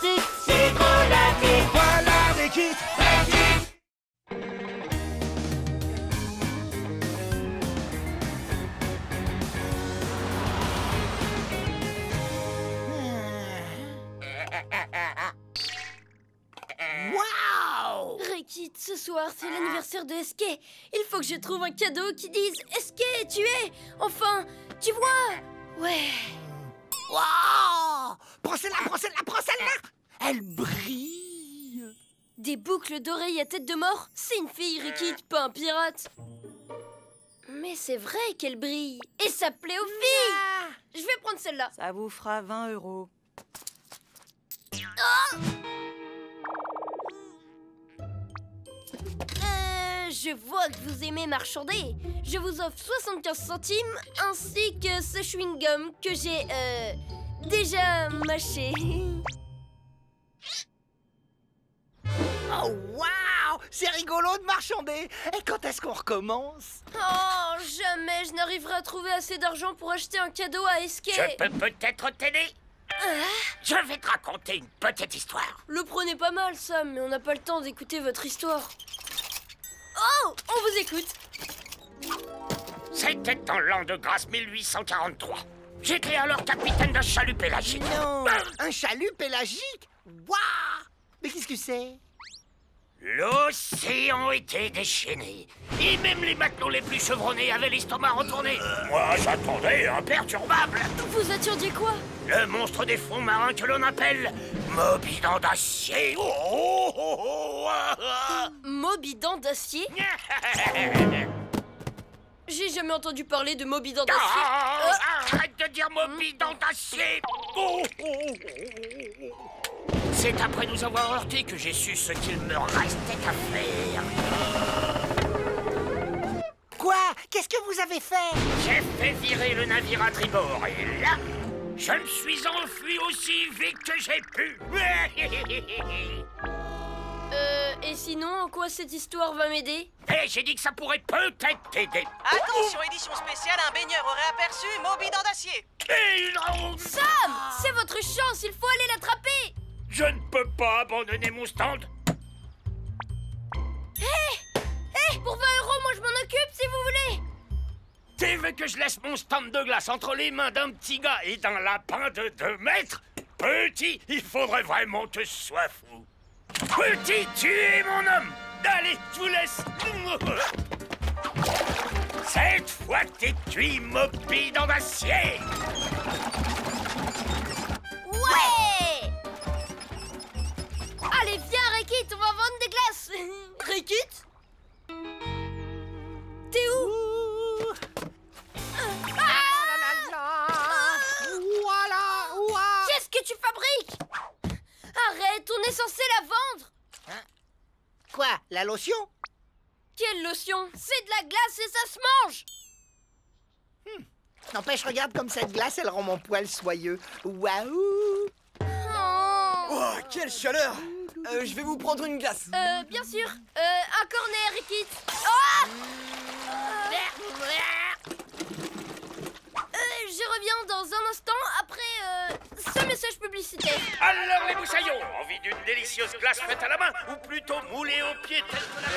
si drôlatique. Voilà Rekit, Rekit. Waouh Rekit, ce soir, c'est l'anniversaire de SK. Il faut que je trouve un cadeau qui dise SK, tu es Enfin, tu vois Ouais. Prends celle-là, prends celle-là, prends celle-là Elle brille Des boucles d'oreilles à tête de mort C'est une fille, Rekit, pas un pirate. Mais c'est vrai qu'elle brille. Et ça plaît aux filles Je vais prendre celle-là. Ça vous fera 20 euros. Euh, je vois que vous aimez marchander. Je vous offre 75 centimes ainsi que ce chewing-gum que j'ai, euh, déjà mâché. Oh waouh C'est rigolo de marchander Et quand est-ce qu'on recommence? Oh, jamais je n'arriverai à trouver assez d'argent pour acheter un cadeau à SK. Je peux peut-être t'aider? Je vais te raconter une petite histoire. Le prenez pas mal, ça, mais on n'a pas le temps d'écouter votre histoire. Oh, on vous écoute. C'était en l'an de grâce 1843. J'étais alors capitaine d'un chalut pélagique. Non Un chalut pélagique Waouh Mais qu'est-ce que c'est? L'océan était déchaîné. Et même les matelots les plus chevronnés avaient l'estomac retourné. Moi, j'attendais imperturbable. Vous attendiez quoi? Le monstre des fonds marins que l'on appelle Moby Dent d'acier. Oh, oh, oh, oh, ah, d'acier J'ai jamais entendu parler de Moby Dent d'acier. ah. Euh, Dire Moby. Oh, oh, oh, oh. C'est après nous avoir heurtés que j'ai su ce qu'il me restait à faire. Quoi? Qu'est-ce que vous avez fait? J'ai fait virer le navire à tribord et là, je me suis enfui aussi vite que j'ai pu. euh, et sinon, en quoi cette histoire va m'aider Et j'ai dit que ça pourrait peut-être t'aider. Attention, édition spéciale, un baigneur aurait aperçu Moby Dent d'acier. Sam C'est votre chance, il faut aller l'attraper je ne peux pas abandonner mon stand. Eh, pour 20 euros, moi je m'en occupe si vous voulez Tu veux que je laisse mon stand de glace entre les mains d'un petit gars et d'un lapin de 2 mètres? Petit, il faudrait vraiment que ce soit fou. Petit, tu es mon homme. Allez, je vous laisse. Cette fois, t'es cuit, Moby dans d'acier. Ouais! Allez, viens, Rekit, on va vendre des glaces. Rekit T'es où? Voilà ouah. Qu'est-ce que tu fabriques? Arrête, on est censé la vendre Quoi La lotion? Quelle lotion? C'est de la glace et ça se mange N'empêche, regarde comme cette glace, elle rend mon poil soyeux. Waouh Oh Oh, quelle chaleur Euh, Je vais vous prendre une glace. Euh, bien sûr. Euh, un cornet, Rekit. Oh Euh, je reviens dans un instant après euh, ce message publicitaire. Alors, les moussaillons, délicieuse glace faite à la main ou plutôt moulée au pied telle que la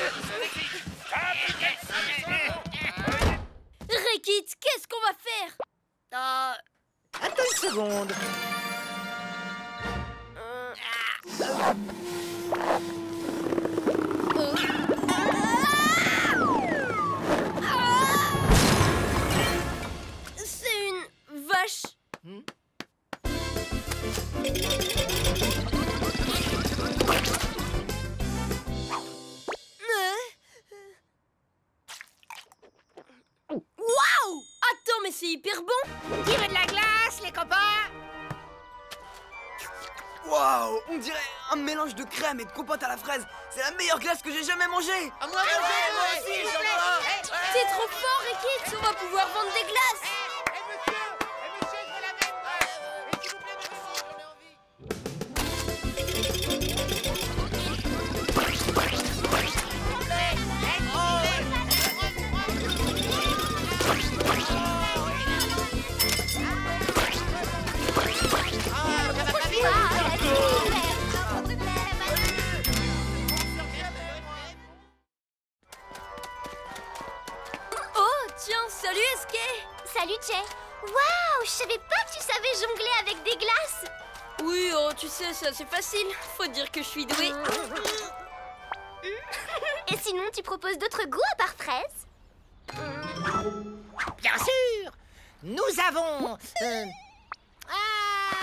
Rekit, qu'est-ce qu'on va faire? Ah, Attends une seconde. Euh. C'est hyper bon. Qui veut de la glace, les copains. Waouh On dirait un mélange de crème et de compote à la fraise. C'est la meilleure glace que j'ai jamais mangée. Moi, aussi, j'en veux T'es trop fort, Rekit On va pouvoir vendre des glaces Salut, Esquet Salut Jay. Waouh, je savais pas que tu savais jongler avec des glaces. Oui, oh, tu sais, c'est assez facile. Faut dire que je suis douée. Et sinon, tu proposes d'autres goûts à part fraise Bien sûr. Nous avons... euh, ah,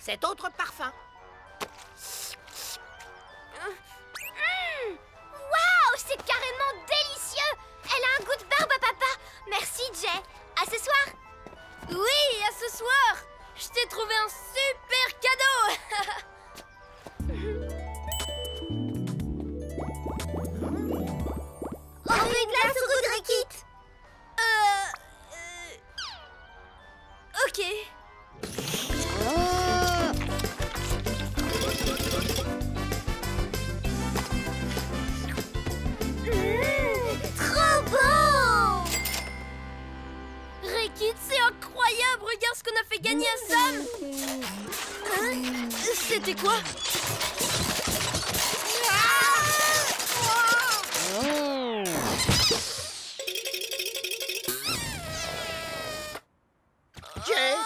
Cet autre parfum. Merci Jay. À ce soir. Oui, à ce soir. Je t'ai trouvé un super cadeau C'était quoi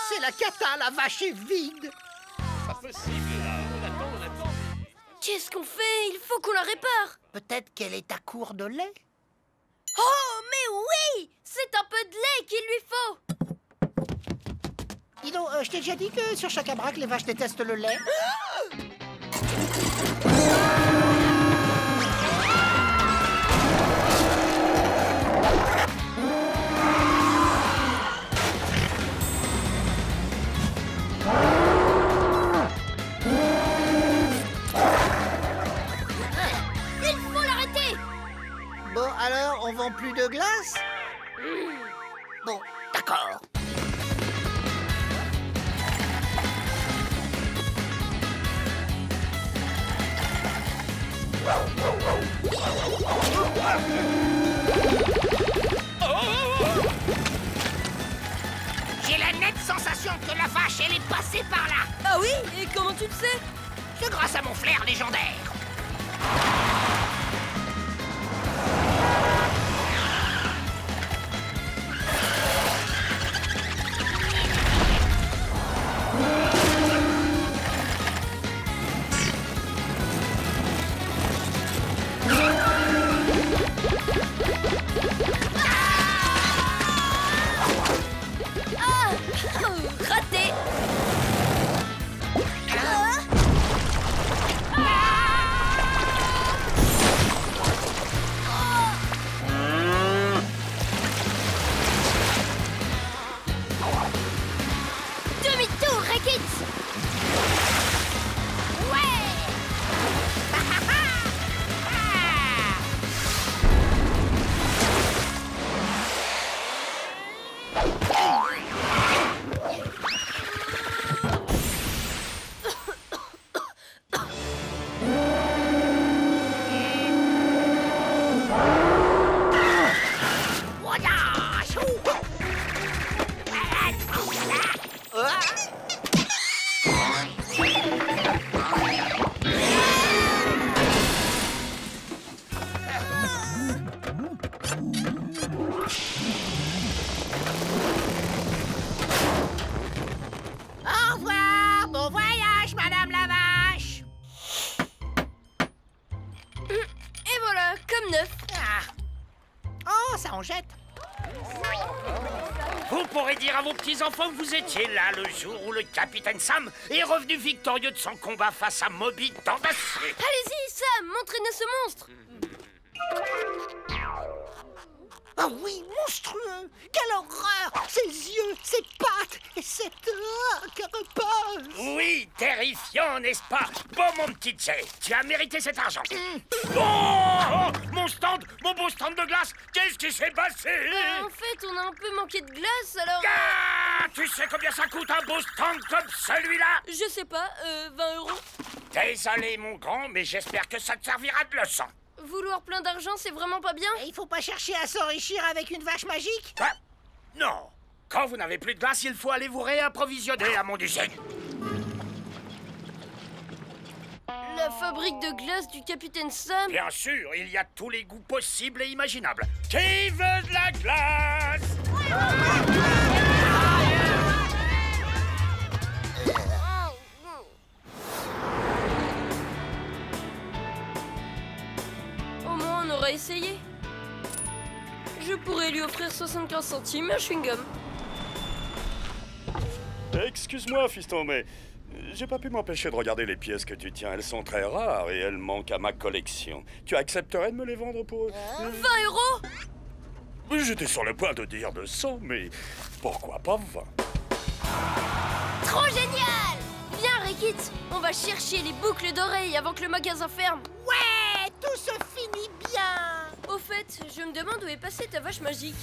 c'est la cata, la vache est vide. Pas possible, là. On attend, on attend. Qu'est-ce qu'on fait? Il faut qu'on la répare Peut-être qu'elle est à court de lait Oh, mais oui C'est un peu de lait qu'il lui faut Dis donc, euh, je t'ai déjà dit que sur chaque abrac, les vaches détestent le lait. Il faut l'arrêter. Bon, alors, on vend plus de glace? Bon, d'accord. J'ai la nette sensation que la vache, elle est passée par là. Ah oui Et comment tu le sais? C'est grâce à mon flair légendaire en jette Vous pourrez dire à vos petits-enfants que vous étiez là le jour où le capitaine Sam est revenu victorieux de son combat face à Moby dans. Allez-y, Sam, montrez-nous ce monstre Ah oui, monstrueux. Quelle horreur. Ses yeux, ses pattes et cette ah, carapace Oui, terrifiant, n'est-ce pas? Bon, mon petit Jay, tu as mérité cet argent. Oh, oh, Mon stand, mon beau stand de glace, qu'est-ce qui s'est passé? Euh, En fait, on a un peu manqué de glace, alors... Ah, Tu sais combien ça coûte un beau stand comme celui-là? Je sais pas, euh, 20 euros. Désolé, mon grand, mais j'espère que ça te servira de leçon. Vouloir plein d'argent, c'est vraiment pas bien. Et il faut pas chercher à s'enrichir avec une vache magique. Quoi Non. Quand vous n'avez plus de glace, il faut aller vous réapprovisionner à mon usine. La fabrique de glace du capitaine Sam. Bien sûr, il y a tous les goûts possibles et imaginables. Qui veut de la glace? Essayé. Je pourrais lui offrir 75 centimes un chewing-gum. Excuse-moi, fiston, mais j'ai pas pu m'empêcher de regarder les pièces que tu tiens. Elles sont très rares et elles manquent à ma collection. Tu accepterais de me les vendre pour... 20 euros? J'étais sur le point de dire 200, mais pourquoi pas 20 Trop génial Viens, Rikit On va chercher les boucles d'oreilles avant que le magasin ferme. Ouais, tout se finit bien. Je me demande où est passée ta vache magique.